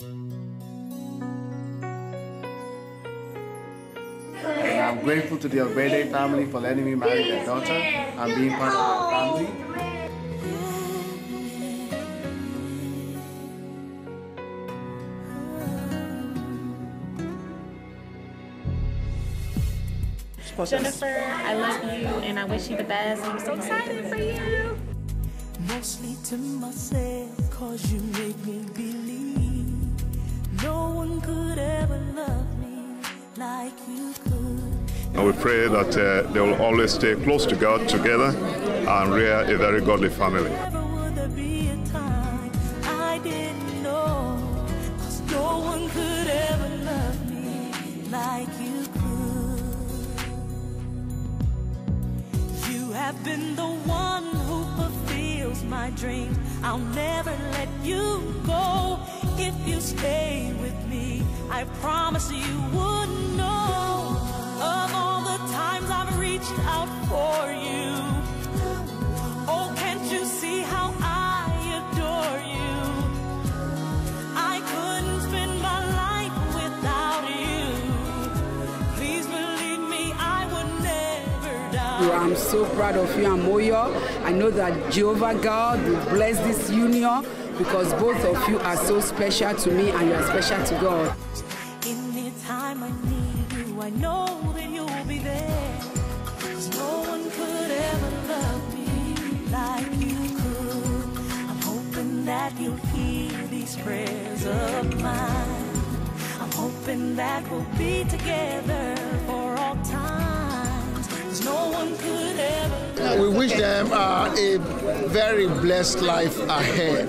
And I'm grateful to the Ogbede family for letting me marry their daughter and being part of their family. Jeniffer, I love you and I wish you the best. I'm so excited for you. Mostly to myself, cause you make me believe And we pray that uh, they will always stay close to God together and rear a very godly family. Have been the one who fulfills my dreams. I'll never let you go. If you stay with me, I promise you would know reached out for you. Oh, can't you see how I adore you? I couldn't spend my life without you. Please believe me, I would never die. I'm so proud of you and Moyo. I know that Jehovah God will bless this union because both of you are so special to me and you are special to God. Anytime I need you, I know that you'll be there. You could. I'm hoping that you'll hear these prayers of mine. I'm hoping that we'll be together for all times. 'Cause no one could ever We wish them uh, a very blessed life ahead.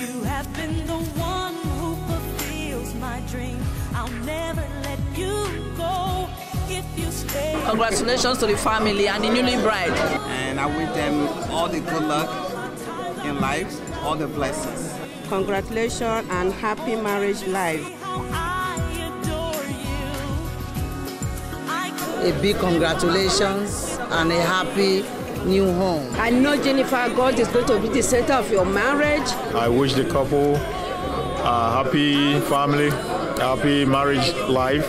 You have been the one who fulfills my dream. I'll never let you go if you stay. Congratulations to the family and the newly bride. and I wish them all the good luck in life, all the blessings. Congratulations and happy marriage life. How I adore you. I could a big congratulations and a happy new home. I know Jeniffer, God is going to be the center of your marriage. I wish the couple a happy family, happy marriage life.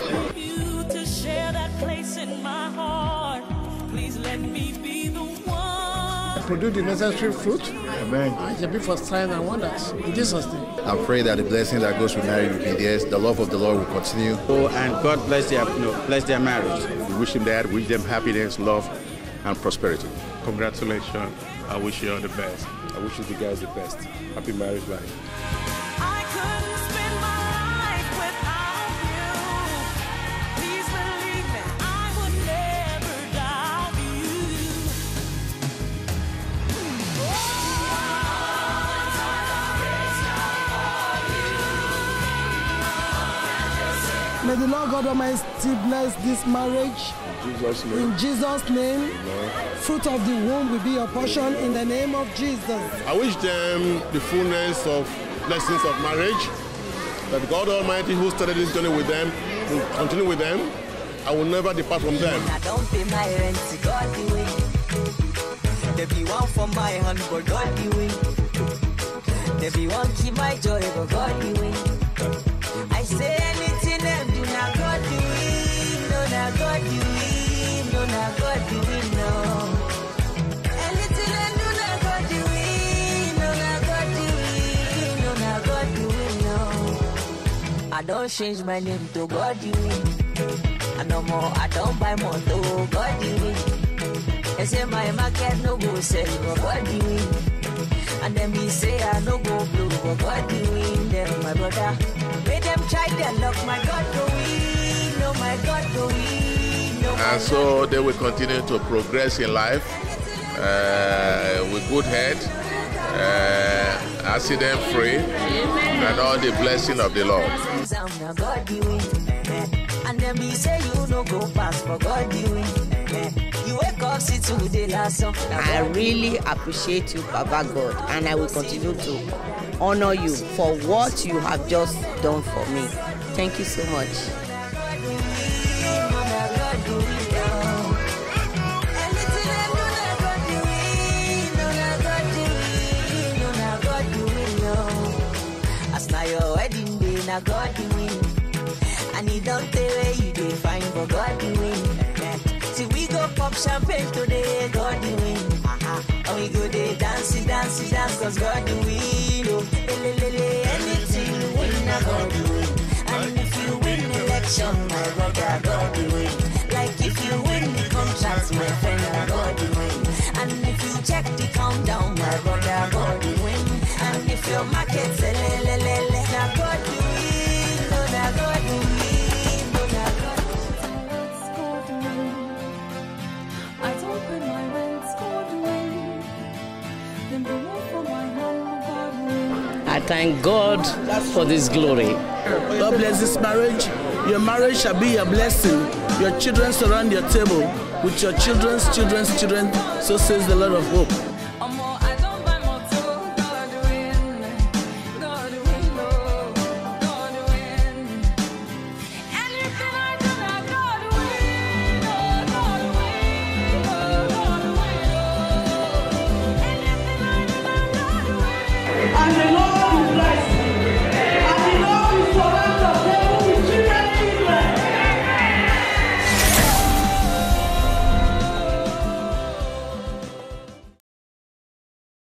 Produce the necessary fruit. Amen. And it shall be for signs and wonders. In Jesus' name. I pray that the blessing that goes with marriage will be theirs. The love of the Lord will continue. Oh, and God bless their, you know, bless their marriage. We wish them that, wish them happiness, love, and prosperity. Congratulations. I wish you all the best. I wish you the guys the best. Happy marriage life. I couldn't life the Lord God Almighty bless this marriage. Jesus' name. In Jesus' name, fruit of the womb will be your portion in the name of Jesus. I wish them the fullness of blessings of marriage. That God Almighty, who started this journey with them, will continue with them. I will never depart from them. I don't pay my rent, God the way. There be one for my hand, but God the way. There be one keep my joy, but God the way. I don't change my name to God the way. I no more, I don't buy more to God the way. They say my market no go sell, but God the. And then me say I no go blue, but God the way. Them my brother, make them try their luck, my God go win, no my God go win, And so they will continue to progress in life uh, with good head, uh, accident free, and all the blessing of the Lord. And then say you no go pass for God. I really appreciate you, Baba God, and I will continue to honor you for what you have just done for me. Thank you so much. As na na God the win. And he don't tell where you dey find, but God the win. See we go pop champagne today, God the win. Uh-huh. And we go dey dance, dance, dance, cause God the win. Oh, le, le, le, anything you win, na God the win. And if you win election, my brother, God the win. Like if you win the contract, my friend, na God the win. And if you check the countdown, my brother, God the win. And if your market thank God for this glory. God bless this marriage. Your marriage shall be a blessing. Your children surround your table with your children's children's children. So says the Lord of hope.